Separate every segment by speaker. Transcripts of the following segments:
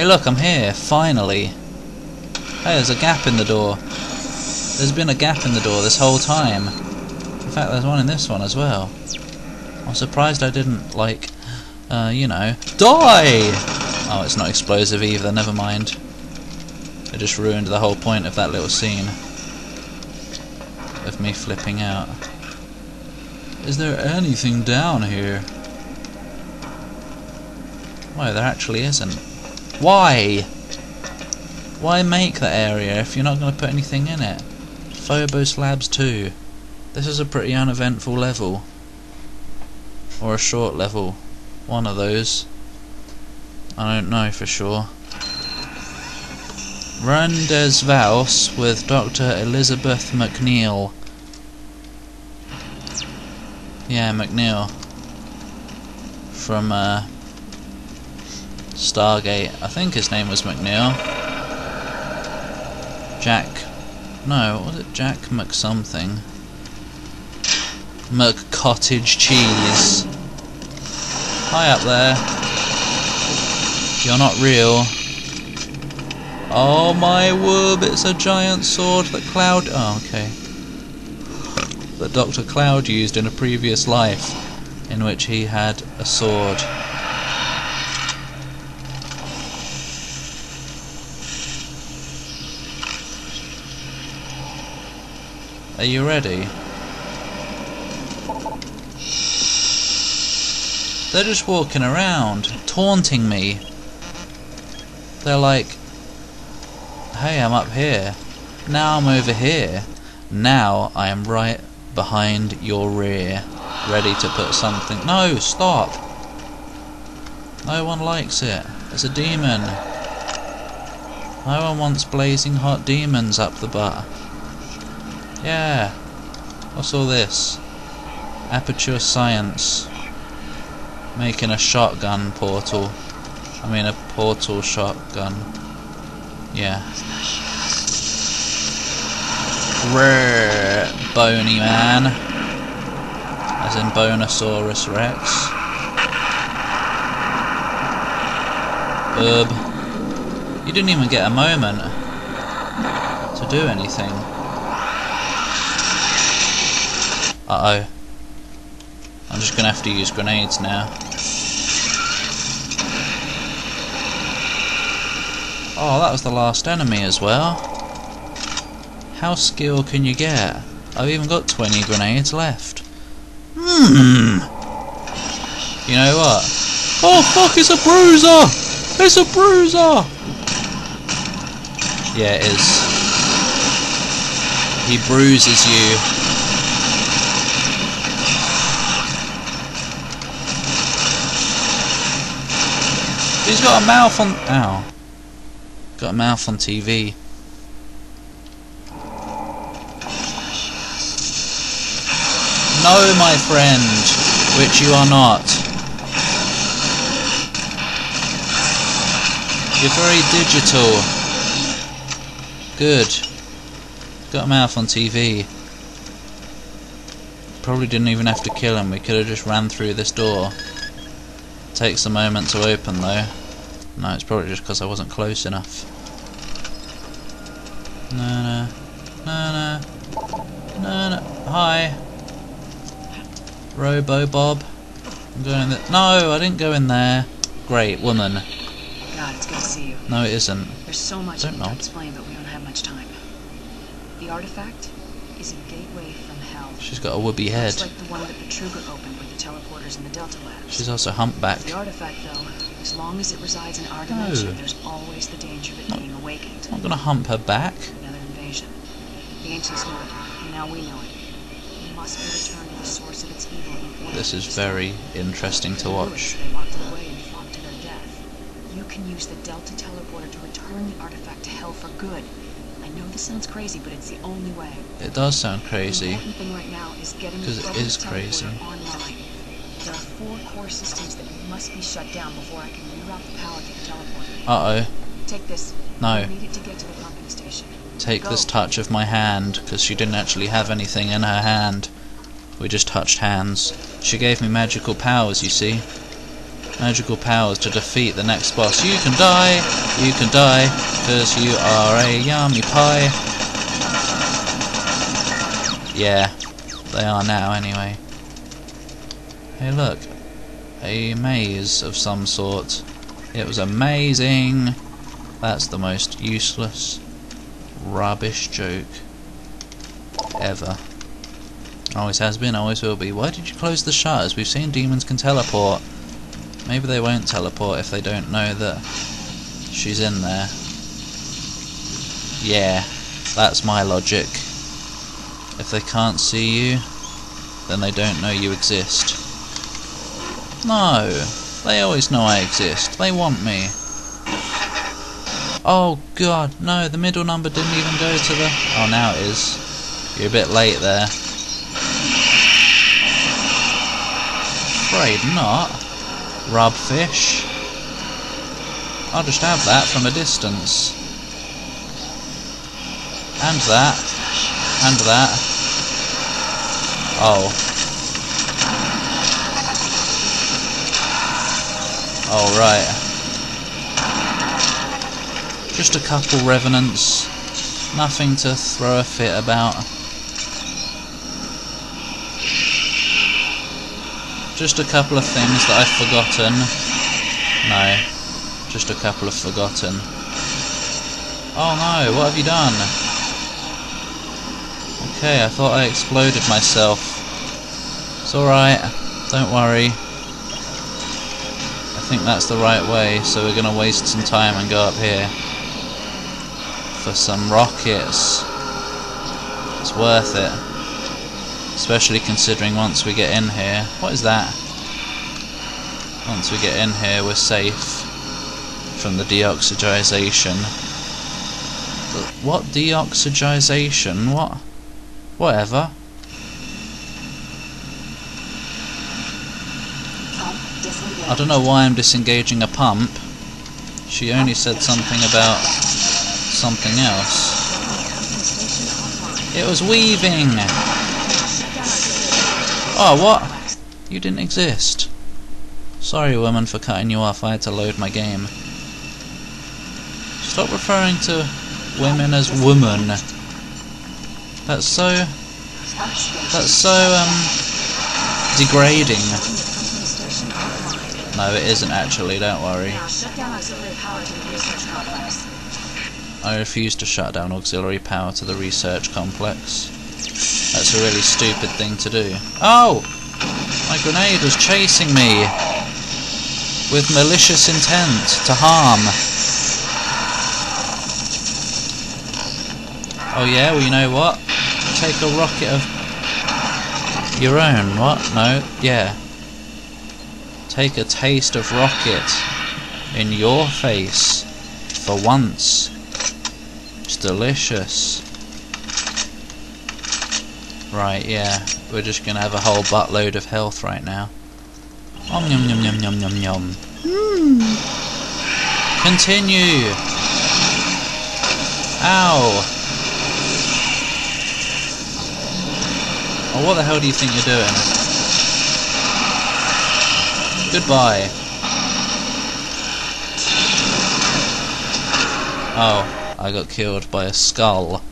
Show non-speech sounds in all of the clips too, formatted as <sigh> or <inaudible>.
Speaker 1: Hey look, I'm here, finally. Hey, there's a gap in the door. There's been a gap in the door this whole time. In fact, there's one in this one as well. I'm surprised I didn't, like, uh, you know, die! Oh, it's not explosive either, never mind. It just ruined the whole point of that little scene. Of me flipping out. Is there anything down here? Why, there actually isn't. Why? Why make that area if you're not going to put anything in it? Phobos Labs 2. This is a pretty uneventful level. Or a short level. One of those. I don't know for sure. Run Vals with Dr. Elizabeth McNeil. Yeah, McNeil. From uh, Stargate. I think his name was McNeil. Jack. No, was it Jack McSomething? McCottage cheese. Hi up there. You're not real. Oh my word, it's a giant sword that Cloud... Oh, okay. That Dr. Cloud used in a previous life, in which he had a sword. Are you ready? They're just walking around, taunting me. They're like, hey, I'm up here. Now I'm over here. Now I am right behind your rear, ready to put something. No, stop! No one likes it. It's a demon. No one wants blazing hot demons up the butt. Yeah. What's all this? Aperture Science. Making a shotgun portal. I mean a portal shotgun. Yeah. Rare bony man. As in Bonosaurus Rex. Bub. You didn't even get a moment to do anything. Uh oh. I'm just gonna have to use grenades now. Oh, that was the last enemy as well. How skilled can you get? I've even got 20 grenades left. Hmm. You know what? Oh fuck, it's a bruiser! It's a bruiser! Yeah, it is. He bruises you He's got a mouth on. Ow. Got a mouth on TV. No, my friend, which you are not. You're very digital. Good. Got a mouth on TV. Probably didn't even have to kill him, we could have just ran through this door. Takes a moment to open though. No, it's probably just because I wasn't close enough. No, no, no, no, no, no. Hi, Robo Bob. I'm going in there. No, I didn't go in there. Great woman.
Speaker 2: God, it's good to see you.
Speaker 1: No, it isn't.
Speaker 2: There's so much
Speaker 1: Don't
Speaker 2: to explain, but we don't have much time. The artifact is a gateway from hell.
Speaker 1: She's got a whoopee head.
Speaker 2: Just like the one that Betruger opened with the teleporters in the Delta Labs.
Speaker 1: She's also humpbacked.
Speaker 2: The artifact, though, as long as it resides in our
Speaker 1: No.
Speaker 2: dimension, there's always the danger of it being awakened.
Speaker 1: I'm gonna hump her back.
Speaker 2: Another invasion. The ancients knew it, and now we know it. We must be returned to the source of its evil
Speaker 1: This is very interesting to
Speaker 2: They knew it,
Speaker 1: watch.
Speaker 2: They it away and fought to their death. You can use the Delta teleporter to return the artifact to hell for good. I know this sounds crazy, but it's the only way.
Speaker 1: It does sound
Speaker 2: The
Speaker 1: crazy.
Speaker 2: important thing right now is getting the
Speaker 1: it is crazy.
Speaker 2: online. Four core systems that must be shut down before I can reroute the power to the teleporter.
Speaker 1: Uh oh.
Speaker 2: Take this.
Speaker 1: No.
Speaker 2: I need it to get to the pumping station.
Speaker 1: Take this touch of my hand, because she didn't actually have anything in her hand. We just touched hands. She gave me magical powers, you see. Magical powers to defeat the next boss. You can die! You can die, because you are a yummy pie. Yeah, they are now anyway. Hey look, a maze of some sort. It was amazing. That's the most useless, rubbish joke ever. Always has been, always will be. Why did you close the shutters? We've seen demons can teleport. Maybe they won't teleport if they don't know that she's in there. Yeah, that's my logic. If they can't see you, then they don't know you exist. No, they always know I exist. They want me. Oh god, no, the middle number didn't even go to the... Oh, now it is. You're a bit late there. Afraid not. Rubfish. I'll just have that from a distance. And that. And that. Oh. Oh, right. Just a couple revenants. Nothing to throw a fit about. Just a couple of things that I've forgotten. No. Just a couple of forgotten. Oh no, what have you done? Okay, I thought I exploded myself. It's alright, don't worry. I think that's the right way, so we're gonna waste some time and go up here. For some rockets. It's worth it. Especially considering once we get in here. What is that? Once we get in here, we're safe from the deoxygization. What deoxygization? What? Whatever. I don't know why I'm disengaging a pump. She only said something about something else. It was weaving! Oh, what? You didn't exist. Sorry, woman, for cutting you off. I had to load my game. Stop referring to women as woman. That's so... That's so, um... Degrading. No, it isn't actually, don't worry. I refuse to shut down auxiliary power to the research complex. That's a really stupid thing to do. Oh! My grenade was chasing me! With malicious intent to harm. Oh yeah, well you know what? Take a rocket of your own, what? No, yeah. Take a taste of rocket in your face for once. It's delicious. Right, yeah. We're just gonna have a whole buttload of health right now. Om yum yum yum yum yum yum. Continue! Ow! Oh, what the hell do you think you're doing? Goodbye. Oh, I got killed by a skull.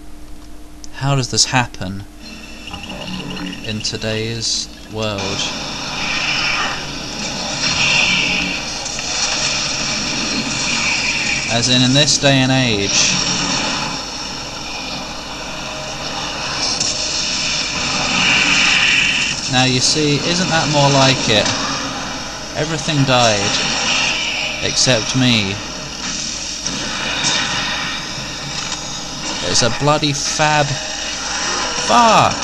Speaker 1: How does this happen in today's world? As in, in this day and age, Now you see, isn't that more like it? Everything died, except me. It's a bloody fab... Fuck!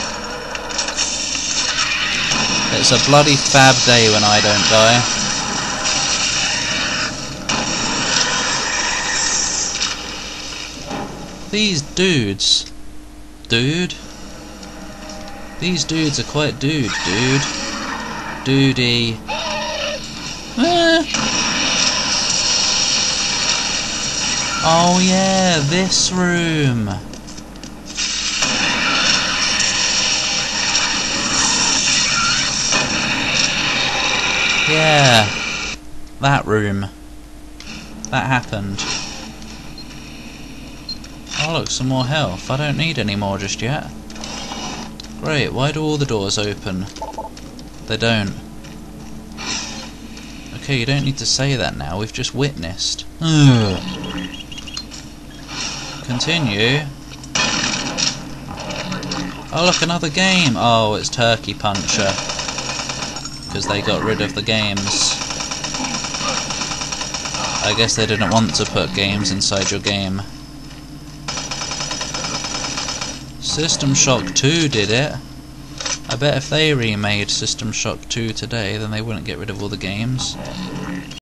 Speaker 1: It's a bloody fab day when I don't die. These dudes... Dude? These dudes are quite dude, dude. Duty. Eh. Oh yeah, this room. Yeah, that room. That happened. Oh look, some more health. I don't need any more just yet. Great, why do all the doors open? They don't. Okay, you don't need to say that now, we've just witnessed. <sighs> Continue. Oh look, another game! Oh, it's Turkey Puncher. Because they got rid of the games. I guess they didn't want to put games inside your game. System Shock 2 did it. I bet if they remade System Shock 2 today, then they wouldn't get rid of all the games.